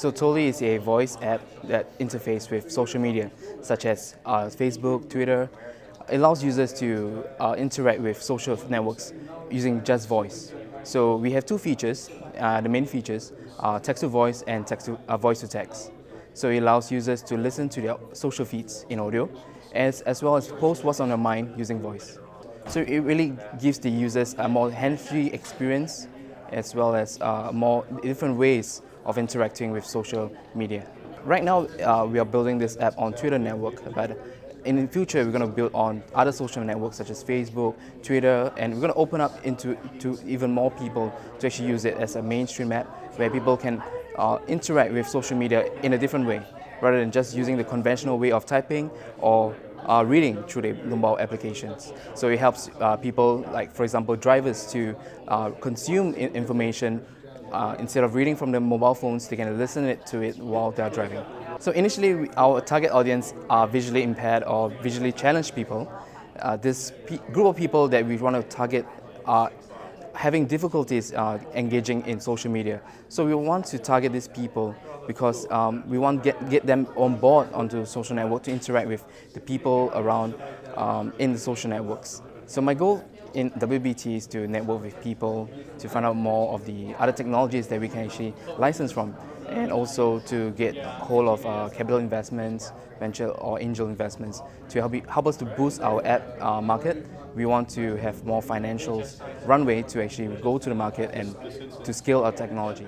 So Tolly is a voice app that interfaces with social media such as uh, Facebook, Twitter. It allows users to uh, interact with social networks using just voice. So we have two features. Uh, the main features are text to voice and text uh, voice to text. So it allows users to listen to their social feeds in audio as, as well as post what's on their mind using voice. So it really gives the users a more hands-free experience as well as uh, more different ways of interacting with social media. Right now, uh, we are building this app on Twitter network, but in the future, we're going to build on other social networks such as Facebook, Twitter, and we're going to open up into to even more people to actually use it as a mainstream app where people can uh, interact with social media in a different way, rather than just using the conventional way of typing or uh, reading through the mobile applications. So it helps uh, people, like for example, drivers to uh, consume information uh, instead of reading from their mobile phones, they can listen it to it while they're driving. So initially, our target audience are visually impaired or visually challenged people. Uh, this group of people that we want to target are having difficulties uh, engaging in social media. So we want to target these people because um, we want to get, get them on board onto social network to interact with the people around um, in the social networks. So my goal in WBT is to network with people, to find out more of the other technologies that we can actually license from, and also to get hold of uh, capital investments, venture or angel investments to help, help us to boost our app uh, market. We want to have more financial runway to actually go to the market and to scale our technology.